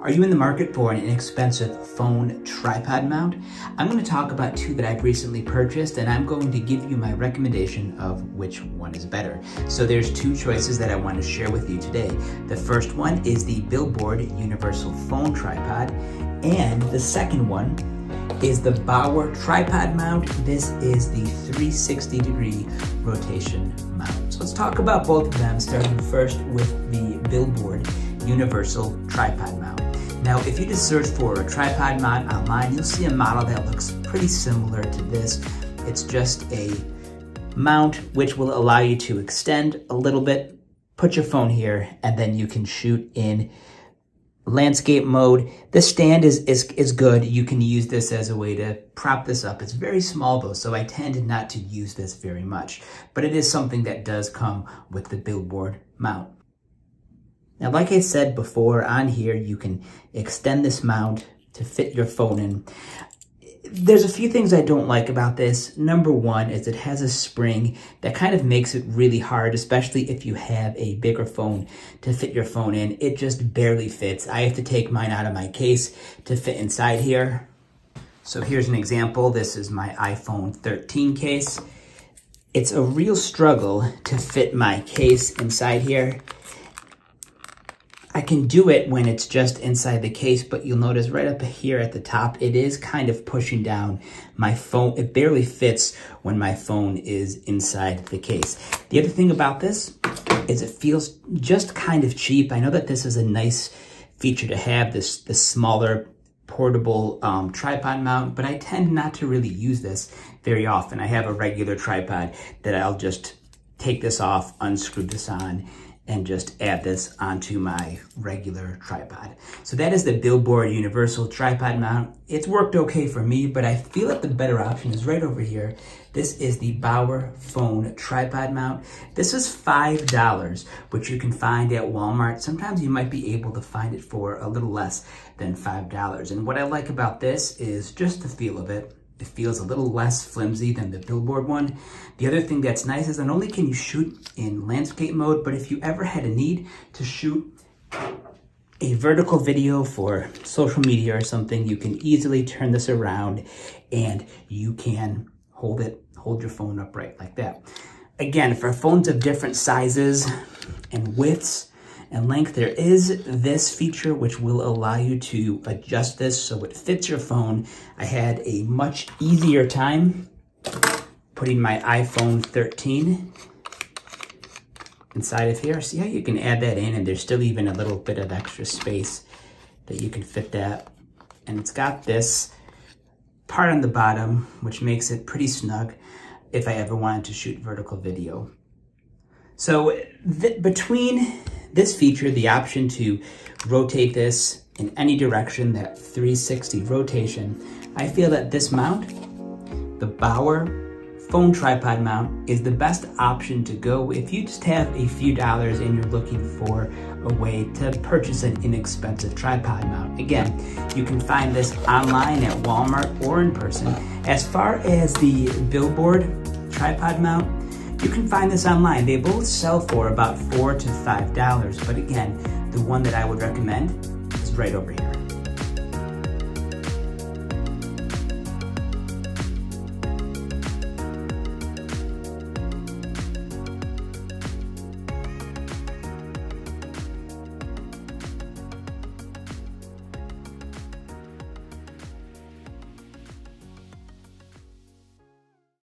Are you in the market for an inexpensive phone tripod mount? I'm going to talk about two that I've recently purchased and I'm going to give you my recommendation of which one is better. So there's two choices that I want to share with you today. The first one is the Billboard Universal Phone Tripod and the second one is the Bower tripod mount. This is the 360 degree rotation mount. So let's talk about both of them starting first with the Billboard Universal Tripod Mount. Now, if you just search for a tripod mount online, you'll see a model that looks pretty similar to this. It's just a mount which will allow you to extend a little bit, put your phone here, and then you can shoot in landscape mode. This stand is, is, is good. You can use this as a way to prop this up. It's very small though, so I tend not to use this very much, but it is something that does come with the billboard mount. Now, like I said before, on here, you can extend this mount to fit your phone in. There's a few things I don't like about this. Number one is it has a spring that kind of makes it really hard, especially if you have a bigger phone to fit your phone in. It just barely fits. I have to take mine out of my case to fit inside here. So here's an example. This is my iPhone 13 case. It's a real struggle to fit my case inside here. I can do it when it's just inside the case, but you'll notice right up here at the top, it is kind of pushing down my phone. It barely fits when my phone is inside the case. The other thing about this is it feels just kind of cheap. I know that this is a nice feature to have, this, this smaller portable um, tripod mount, but I tend not to really use this very often. I have a regular tripod that I'll just take this off, unscrew this on, and just add this onto my regular tripod. So that is the Billboard Universal Tripod Mount. It's worked okay for me, but I feel that the better option is right over here. This is the Bower Phone Tripod Mount. This is $5, which you can find at Walmart. Sometimes you might be able to find it for a little less than $5. And what I like about this is just the feel of it. It feels a little less flimsy than the billboard one. The other thing that's nice is not only can you shoot in landscape mode, but if you ever had a need to shoot a vertical video for social media or something, you can easily turn this around and you can hold it, hold your phone upright like that. Again, for phones of different sizes and widths, and length, there is this feature which will allow you to adjust this so it fits your phone. I had a much easier time putting my iPhone 13 inside of here. See how you can add that in and there's still even a little bit of extra space that you can fit that. And it's got this part on the bottom, which makes it pretty snug if I ever wanted to shoot vertical video. So between this feature, the option to rotate this in any direction, that 360 rotation, I feel that this mount, the Bower phone tripod mount, is the best option to go if you just have a few dollars and you're looking for a way to purchase an inexpensive tripod mount. Again, you can find this online at Walmart or in person. As far as the Billboard tripod mount, you can find this online. They both sell for about four to five dollars, but again, the one that I would recommend is right over here.